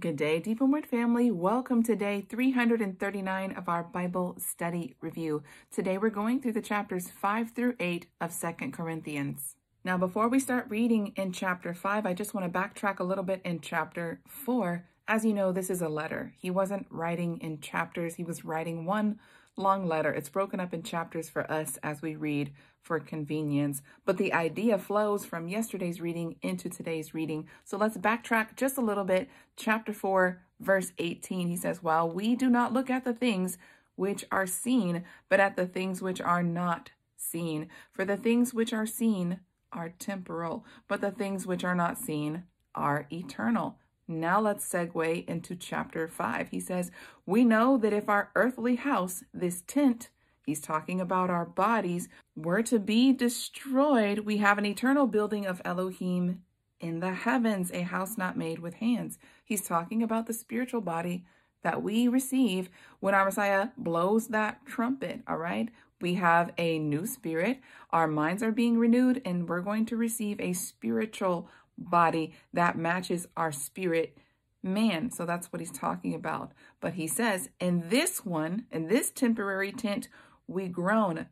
Good day, Deep and Word family. Welcome to day 339 of our Bible study review. Today we're going through the chapters 5 through 8 of Second Corinthians. Now, before we start reading in chapter 5, I just want to backtrack a little bit in chapter 4. As you know, this is a letter. He wasn't writing in chapters, he was writing one long letter. It's broken up in chapters for us as we read for convenience, but the idea flows from yesterday's reading into today's reading. So let's backtrack just a little bit. Chapter 4, verse 18, he says, While we do not look at the things which are seen, but at the things which are not seen. For the things which are seen are temporal, but the things which are not seen are eternal. Now let's segue into chapter 5. He says, We know that if our earthly house, this tent, he's talking about our bodies, were to be destroyed, we have an eternal building of Elohim in the heavens, a house not made with hands. He's talking about the spiritual body that we receive when our Messiah blows that trumpet, all right? We have a new spirit. Our minds are being renewed, and we're going to receive a spiritual body that matches our spirit man. So that's what he's talking about. But he says, in this one, in this temporary tent, we groan,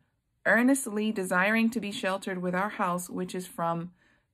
earnestly desiring to be sheltered with our house, which is from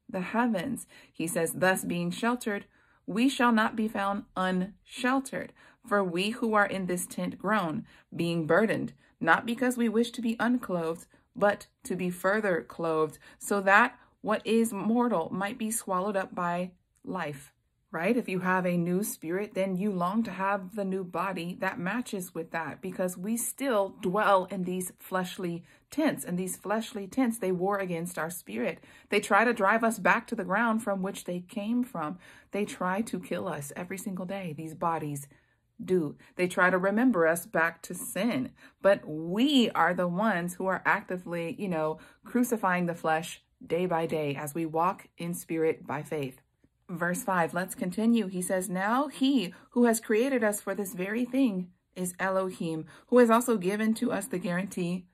the heavens. He says, thus being sheltered, we shall not be found unsheltered. For we who are in this tent groan, being burdened, not because we wish to be unclothed, but to be further clothed, so that what is mortal might be swallowed up by life, right? If you have a new spirit, then you long to have the new body that matches with that because we still dwell in these fleshly tents. And these fleshly tents, they war against our spirit. They try to drive us back to the ground from which they came from. They try to kill us every single day, these bodies do. They try to remember us back to sin. But we are the ones who are actively, you know, crucifying the flesh day by day as we walk in spirit by faith. Verse 5, let's continue. He says, Now he who has created us for this very thing is Elohim, who has also given to us the guarantee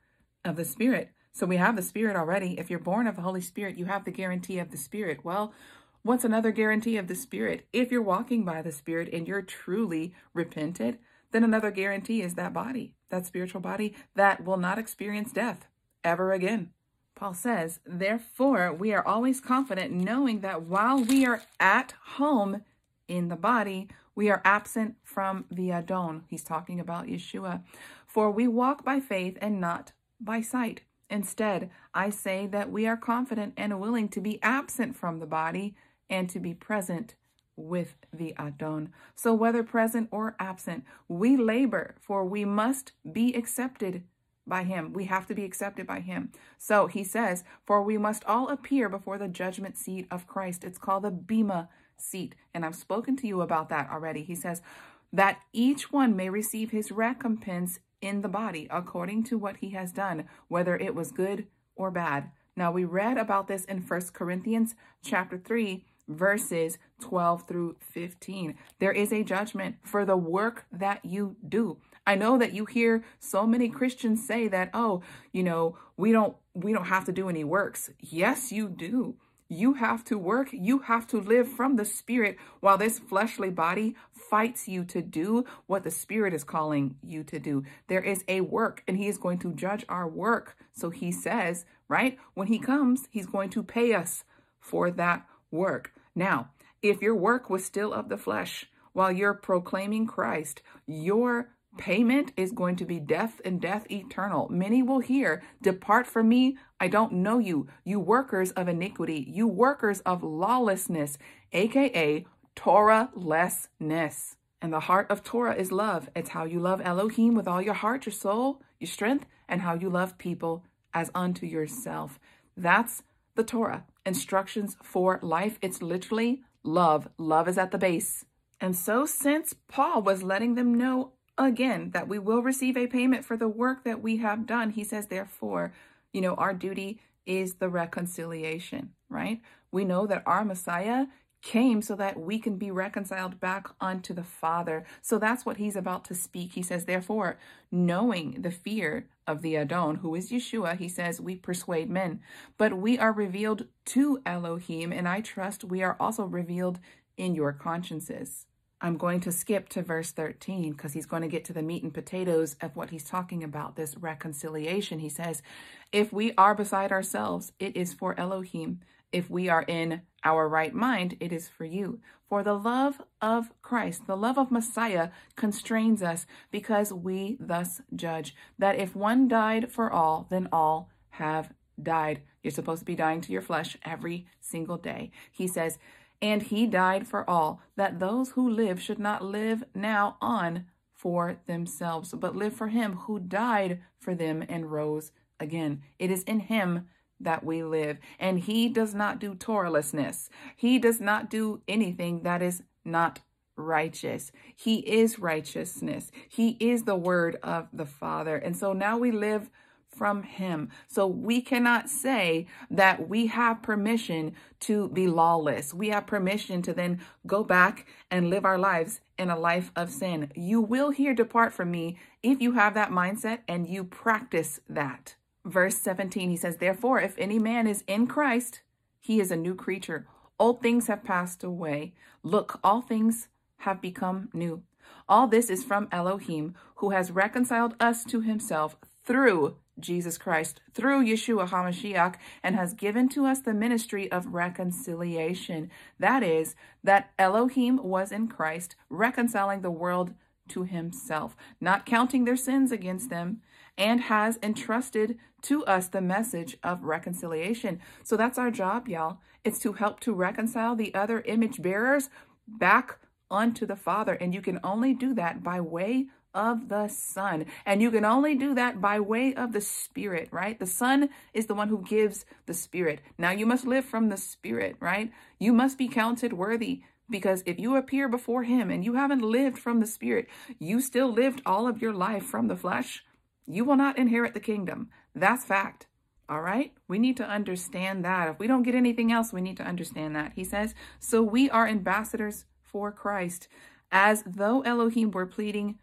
of the Spirit. So we have the Spirit already. If you're born of the Holy Spirit, you have the guarantee of the Spirit. Well, what's another guarantee of the Spirit? If you're walking by the Spirit and you're truly repented, then another guarantee is that body, that spiritual body that will not experience death ever again. Paul says, Therefore, we are always confident, knowing that while we are at home in the body, we are absent from the Adon. He's talking about Yeshua. For we walk by faith and not by sight. Instead, I say that we are confident and willing to be absent from the body and to be present with the Adon. So whether present or absent, we labor, for we must be accepted by him. We have to be accepted by him. So he says, For we must all appear before the judgment seat of Christ. It's called the Bema seat. And I've spoken to you about that already. He says, That each one may receive his recompense in the body according to what he has done, whether it was good or bad. Now we read about this in First Corinthians chapter 3 verses 12 through 15. There is a judgment for the work that you do. I know that you hear so many Christians say that, oh, you know, we don't we don't have to do any works. Yes, you do. You have to work. You have to live from the spirit while this fleshly body fights you to do what the spirit is calling you to do. There is a work and he is going to judge our work. So he says, right? When he comes, he's going to pay us for that work. Now, if your work was still of the flesh while you're proclaiming Christ, your Payment is going to be death and death eternal. Many will hear, Depart from me, I don't know you, you workers of iniquity, you workers of lawlessness, aka Torah-lessness. And the heart of Torah is love. It's how you love Elohim with all your heart, your soul, your strength, and how you love people as unto yourself. That's the Torah. Instructions for life. It's literally love. Love is at the base. And so, since Paul was letting them know again that we will receive a payment for the work that we have done. He says, therefore, you know, our duty is the reconciliation, right? We know that our Messiah came so that we can be reconciled back unto the Father. So that's what he's about to speak. He says, therefore, knowing the fear of the Adon, who is Yeshua, he says, we persuade men, but we are revealed to Elohim, and I trust we are also revealed in your consciences. I'm going to skip to verse 13 because he's going to get to the meat and potatoes of what he's talking about, this reconciliation. He says, If we are beside ourselves, it is for Elohim. If we are in our right mind, it is for you. For the love of Christ, the love of Messiah, constrains us because we thus judge that if one died for all, then all have died. You're supposed to be dying to your flesh every single day. He says, and he died for all, that those who live should not live now on for themselves, but live for him who died for them and rose again. It is in him that we live. And he does not do Torahlessness. He does not do anything that is not righteous. He is righteousness. He is the word of the Father. And so now we live from him. So we cannot say that we have permission to be lawless. We have permission to then go back and live our lives in a life of sin. You will hear depart from me if you have that mindset and you practice that. Verse 17, he says, Therefore, if any man is in Christ, he is a new creature. Old things have passed away. Look, all things have become new. All this is from Elohim, who has reconciled us to himself through Jesus Christ, through Yeshua HaMashiach, and has given to us the ministry of reconciliation. That is, that Elohim was in Christ, reconciling the world to himself, not counting their sins against them, and has entrusted to us the message of reconciliation. So that's our job, y'all. It's to help to reconcile the other image bearers back unto the Father. And you can only do that by way of the Son. And you can only do that by way of the Spirit, right? The Son is the one who gives the Spirit. Now you must live from the Spirit, right? You must be counted worthy because if you appear before Him and you haven't lived from the Spirit, you still lived all of your life from the flesh, you will not inherit the kingdom. That's fact. All right? We need to understand that. If we don't get anything else, we need to understand that. He says, So we are ambassadors for Christ, as though Elohim were pleading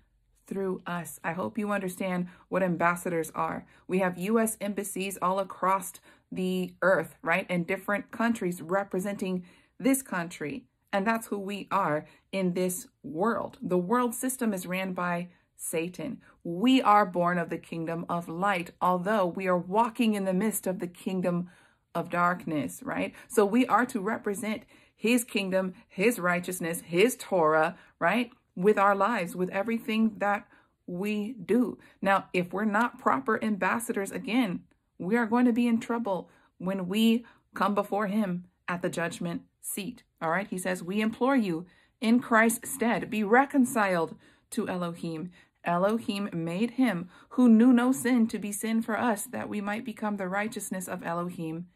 through us. I hope you understand what ambassadors are. We have U.S. embassies all across the earth, right? In different countries representing this country. And that's who we are in this world. The world system is ran by Satan. We are born of the kingdom of light, although we are walking in the midst of the kingdom of darkness, right? So we are to represent his kingdom, his righteousness, his Torah, right? With our lives, with everything that we do. Now, if we're not proper ambassadors, again, we are going to be in trouble when we come before him at the judgment seat. All right. He says, We implore you in Christ's stead, be reconciled to Elohim. Elohim made him who knew no sin to be sin for us, that we might become the righteousness of Elohim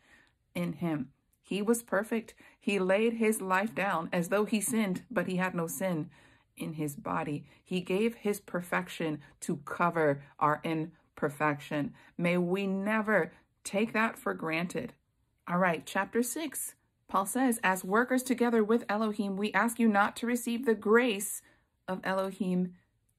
in him. He was perfect. He laid his life down as though he sinned, but he had no sin in his body. He gave his perfection to cover our imperfection. May we never take that for granted. All right, chapter 6. Paul says, As workers together with Elohim, we ask you not to receive the grace of Elohim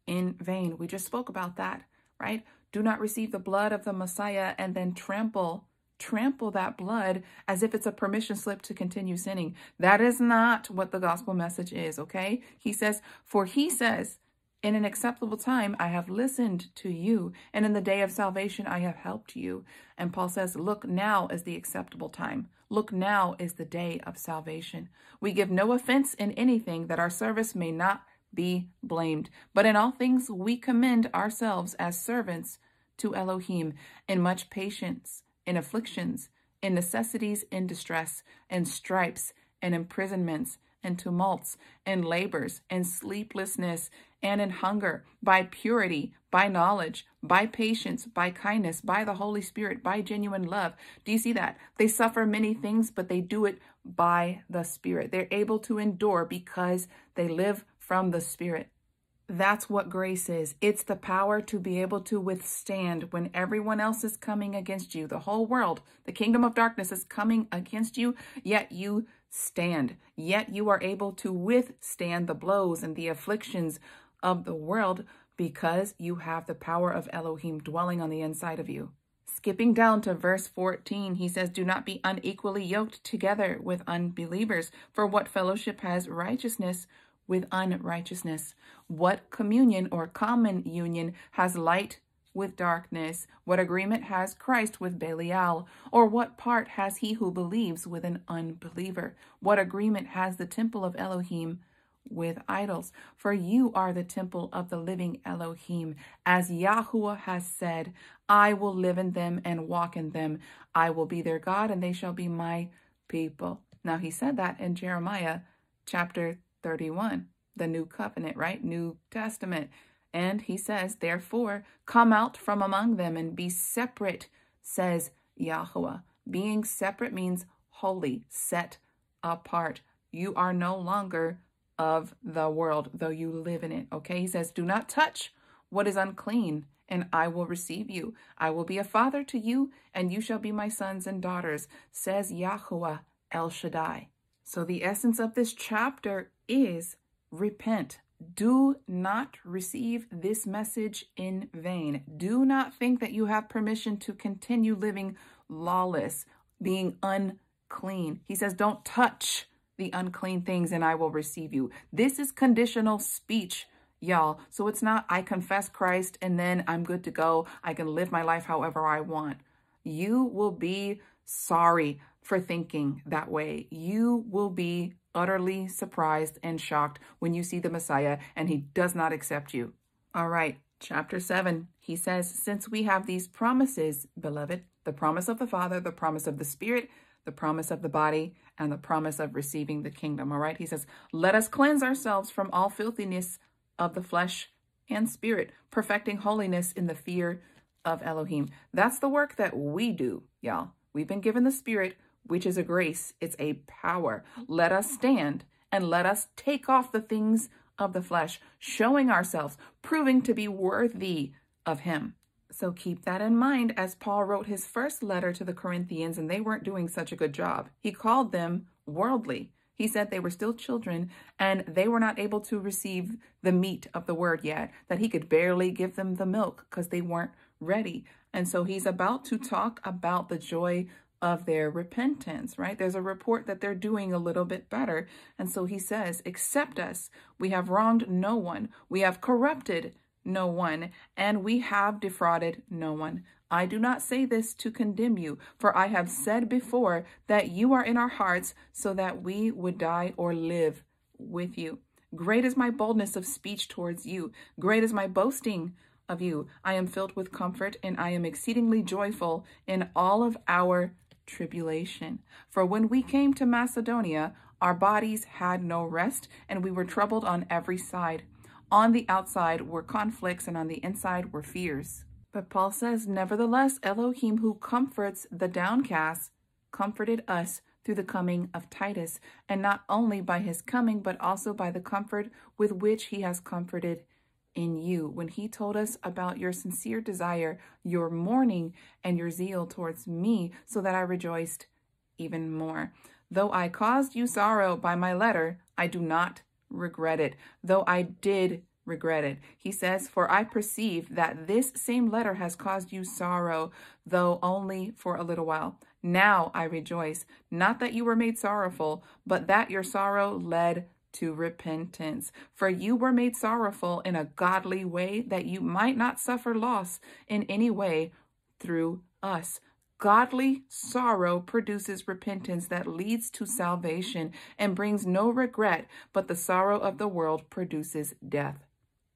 in vain. We just spoke about that, right? Do not receive the blood of the Messiah and then trample, trample that blood as if it's a permission slip to continue sinning. That is not what the gospel message is, okay? He says, For he says, in an acceptable time, I have listened to you, and in the day of salvation, I have helped you. And Paul says, Look now is the acceptable time. Look now is the day of salvation. We give no offense in anything that our service may not be blamed. But in all things we commend ourselves as servants to Elohim in much patience, in afflictions, in necessities, in distress, in stripes, and imprisonments, and tumults, and labors, and sleeplessness, and in hunger, by purity, by knowledge, by patience, by kindness, by the Holy Spirit, by genuine love. Do you see that? They suffer many things, but they do it by the Spirit. They're able to endure because they live from the Spirit. That's what grace is. It's the power to be able to withstand when everyone else is coming against you. The whole world, the kingdom of darkness is coming against you, yet you stand. Yet you are able to withstand the blows and the afflictions of the world because you have the power of Elohim dwelling on the inside of you. Skipping down to verse 14, he says, Do not be unequally yoked together with unbelievers. For what fellowship has righteousness with unrighteousness? What communion or common union has light with darkness? What agreement has Christ with Belial? Or what part has he who believes with an unbeliever? What agreement has the temple of Elohim with idols? For you are the temple of the living Elohim. As Yahuwah has said, I will live in them and walk in them. I will be their God, and they shall be my people. Now, he said that in Jeremiah chapter 31, the new covenant, right? New Testament. And he says, Therefore, come out from among them and be separate, says Yahweh. Being separate means holy, set apart. You are no longer of the world, though you live in it. Okay? He says, Do not touch what is unclean, and I will receive you. I will be a father to you, and you shall be my sons and daughters, says Yahweh El Shaddai. So the essence of this chapter is repent. Do not receive this message in vain. Do not think that you have permission to continue living lawless, being unclean. He says, don't touch the unclean things and I will receive you. This is conditional speech, y'all. So it's not, I confess Christ and then I'm good to go. I can live my life however I want. You will be sorry for thinking that way. You will be utterly surprised and shocked when you see the Messiah and he does not accept you. All right, chapter 7, he says, Since we have these promises, beloved, the promise of the Father, the promise of the Spirit, the promise of the body, and the promise of receiving the kingdom. All right, he says, Let us cleanse ourselves from all filthiness of the flesh and spirit, perfecting holiness in the fear of Elohim. That's the work that we do, y'all. We've been given the Spirit which is a grace, it's a power. Let us stand and let us take off the things of the flesh, showing ourselves, proving to be worthy of Him. So keep that in mind as Paul wrote his first letter to the Corinthians, and they weren't doing such a good job. He called them worldly. He said they were still children and they were not able to receive the meat of the word yet, that he could barely give them the milk because they weren't ready. And so he's about to talk about the joy of their repentance, right? There's a report that they're doing a little bit better. And so he says, Accept us. We have wronged no one. We have corrupted no one, and we have defrauded no one. I do not say this to condemn you, for I have said before that you are in our hearts, so that we would die or live with you. Great is my boldness of speech towards you. Great is my boasting of you. I am filled with comfort, and I am exceedingly joyful in all of our tribulation. For when we came to Macedonia, our bodies had no rest, and we were troubled on every side. On the outside were conflicts, and on the inside were fears. But Paul says, Nevertheless, Elohim, who comforts the downcast, comforted us through the coming of Titus, and not only by his coming, but also by the comfort with which he has comforted in you when he told us about your sincere desire, your mourning, and your zeal towards me, so that I rejoiced even more. Though I caused you sorrow by my letter, I do not regret it, though I did regret it. He says, For I perceive that this same letter has caused you sorrow, though only for a little while. Now I rejoice, not that you were made sorrowful, but that your sorrow led to repentance. For you were made sorrowful in a godly way that you might not suffer loss in any way through us. Godly sorrow produces repentance that leads to salvation and brings no regret, but the sorrow of the world produces death.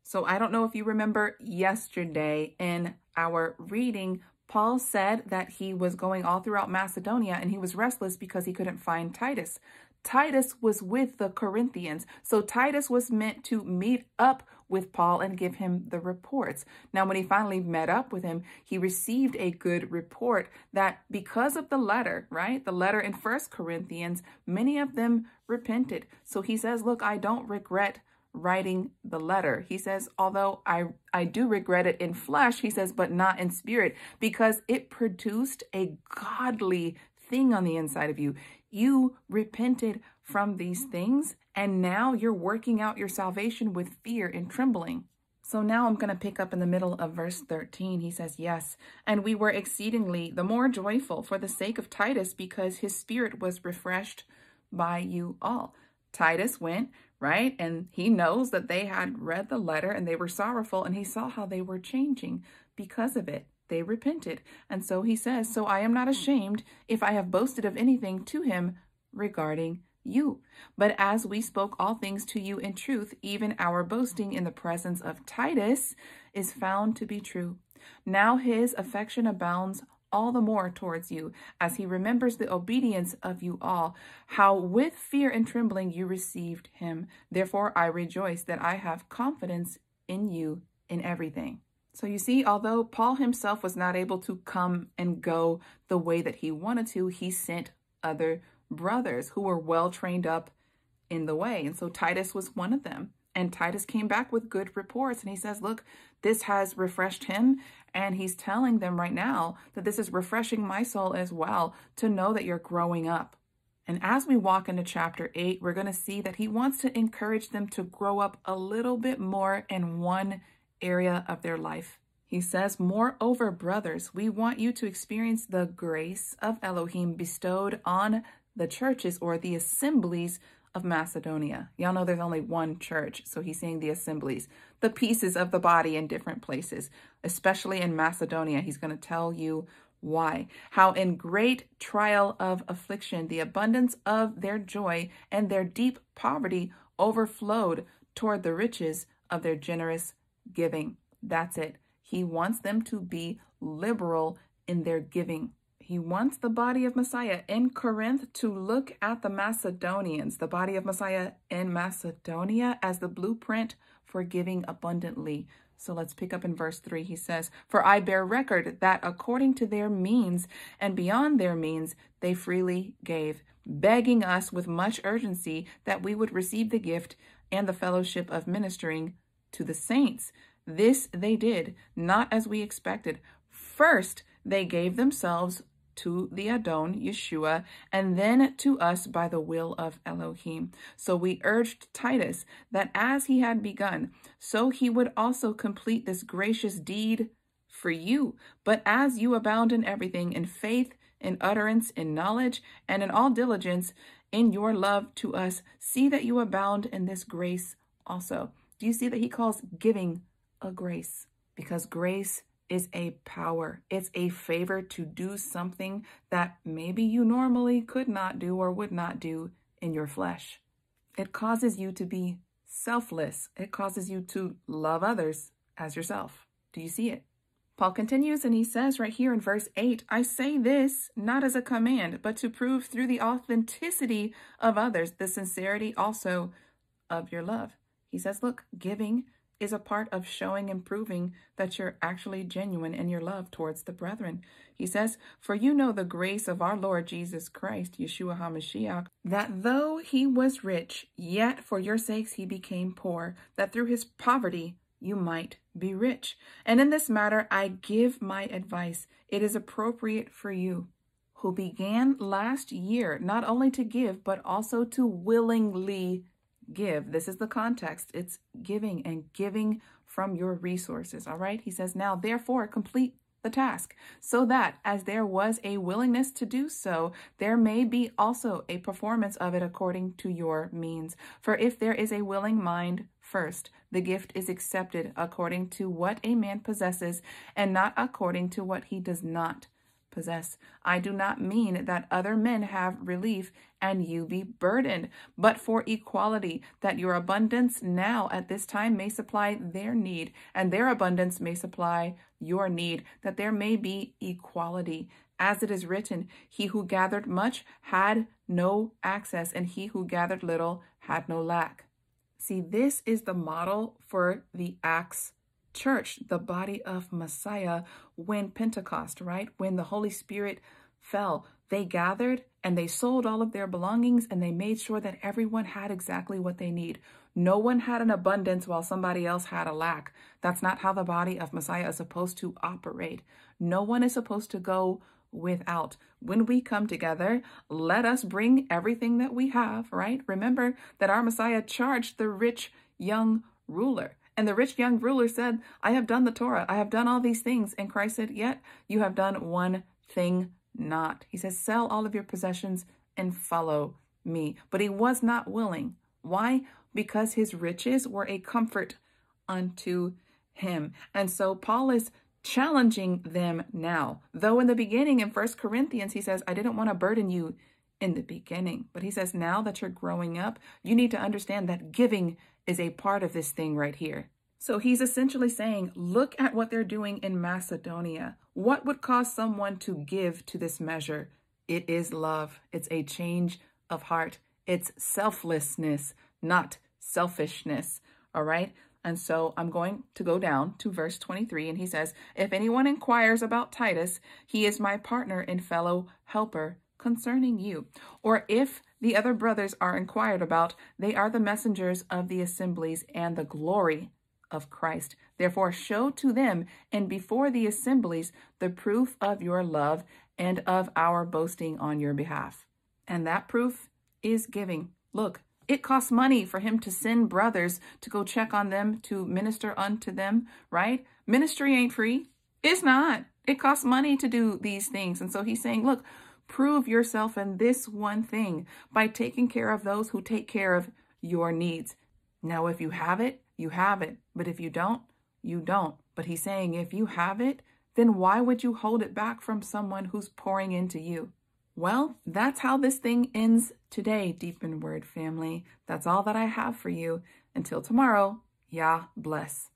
So I don't know if you remember yesterday in our reading, Paul said that he was going all throughout Macedonia and he was restless because he couldn't find Titus. Titus was with the Corinthians. So Titus was meant to meet up with Paul and give him the reports. Now, when he finally met up with him, he received a good report that because of the letter, right? The letter in First Corinthians, many of them repented. So he says, look, I don't regret writing the letter. He says, although I, I do regret it in flesh, he says, but not in spirit, because it produced a godly thing on the inside of you. You repented from these things, and now you're working out your salvation with fear and trembling. So now I'm going to pick up in the middle of verse 13. He says, Yes, and we were exceedingly the more joyful for the sake of Titus, because his spirit was refreshed by you all. Titus went, right? And he knows that they had read the letter and they were sorrowful and he saw how they were changing because of it. They repented. And so he says, So I am not ashamed if I have boasted of anything to him regarding you. But as we spoke all things to you in truth, even our boasting in the presence of Titus is found to be true. Now his affection abounds all the more towards you, as he remembers the obedience of you all, how with fear and trembling you received him. Therefore I rejoice that I have confidence in you in everything. So you see, although Paul himself was not able to come and go the way that he wanted to, he sent other brothers who were well trained up in the way. And so Titus was one of them. And Titus came back with good reports. And he says, Look, this has refreshed him. And he's telling them right now that this is refreshing my soul as well to know that you're growing up. And as we walk into chapter 8, we're going to see that he wants to encourage them to grow up a little bit more in one area of their life. He says, Moreover, brothers, we want you to experience the grace of Elohim bestowed on the churches or the assemblies of Macedonia. Y'all know there's only one church, so he's saying the assemblies, the pieces of the body in different places, especially in Macedonia. He's going to tell you why. How in great trial of affliction, the abundance of their joy and their deep poverty overflowed toward the riches of their generous giving. That's it. He wants them to be liberal in their giving. He wants the body of Messiah in Corinth to look at the Macedonians, the body of Messiah in Macedonia, as the blueprint for giving abundantly. So let's pick up in verse 3. He says, For I bear record that according to their means and beyond their means, they freely gave, begging us with much urgency that we would receive the gift and the fellowship of ministering to the saints. This they did, not as we expected. First, they gave themselves to the Adon, Yeshua, and then to us by the will of Elohim. So we urged Titus that as he had begun, so he would also complete this gracious deed for you. But as you abound in everything, in faith, in utterance, in knowledge, and in all diligence, in your love to us, see that you abound in this grace also. Do you see that he calls giving a grace? Because grace is a power. It's a favor to do something that maybe you normally could not do or would not do in your flesh. It causes you to be selfless. It causes you to love others as yourself. Do you see it? Paul continues and he says right here in verse 8, I say this not as a command, but to prove through the authenticity of others the sincerity also of your love. He says, look, giving is a part of showing and proving that you're actually genuine in your love towards the brethren. He says, For you know the grace of our Lord Jesus Christ, Yeshua HaMashiach, that though he was rich, yet for your sakes he became poor, that through his poverty you might be rich. And in this matter I give my advice. It is appropriate for you who began last year not only to give, but also to willingly give. This is the context. It's giving and giving from your resources. All right. He says, now, therefore, complete the task so that as there was a willingness to do so, there may be also a performance of it according to your means. For if there is a willing mind first, the gift is accepted according to what a man possesses and not according to what he does not possess. I do not mean that other men have relief and you be burdened, but for equality, that your abundance now at this time may supply their need, and their abundance may supply your need, that there may be equality. As it is written, he who gathered much had no access, and he who gathered little had no lack. See, this is the model for the Acts church, the body of Messiah, when Pentecost, right? When the Holy Spirit fell, they gathered and they sold all of their belongings and they made sure that everyone had exactly what they need. No one had an abundance while somebody else had a lack. That's not how the body of Messiah is supposed to operate. No one is supposed to go without. When we come together, let us bring everything that we have, right? Remember that our Messiah charged the rich young ruler. And the rich young ruler said, I have done the Torah. I have done all these things. And Christ said, Yet you have done one thing not. He says, Sell all of your possessions and follow me. But he was not willing. Why? because his riches were a comfort unto him. And so Paul is challenging them now. Though in the beginning in First Corinthians, he says, I didn't want to burden you in the beginning. But he says, now that you're growing up, you need to understand that giving is a part of this thing right here. So he's essentially saying, look at what they're doing in Macedonia. What would cause someone to give to this measure? It is love. It's a change of heart. It's selflessness, not selfishness. All right. And so I'm going to go down to verse 23, and he says, If anyone inquires about Titus, he is my partner and fellow helper concerning you. Or if the other brothers are inquired about, they are the messengers of the assemblies and the glory of Christ. Therefore, show to them and before the assemblies the proof of your love and of our boasting on your behalf. And that proof is giving. Look, it costs money for him to send brothers to go check on them, to minister unto them, right? Ministry ain't free. It's not. It costs money to do these things. And so he's saying, look, prove yourself in this one thing by taking care of those who take care of your needs. Now, if you have it, you have it. But if you don't, you don't. But he's saying, if you have it, then why would you hold it back from someone who's pouring into you? Well, that's how this thing ends today, Deep in Word family. That's all that I have for you. Until tomorrow, Yah bless.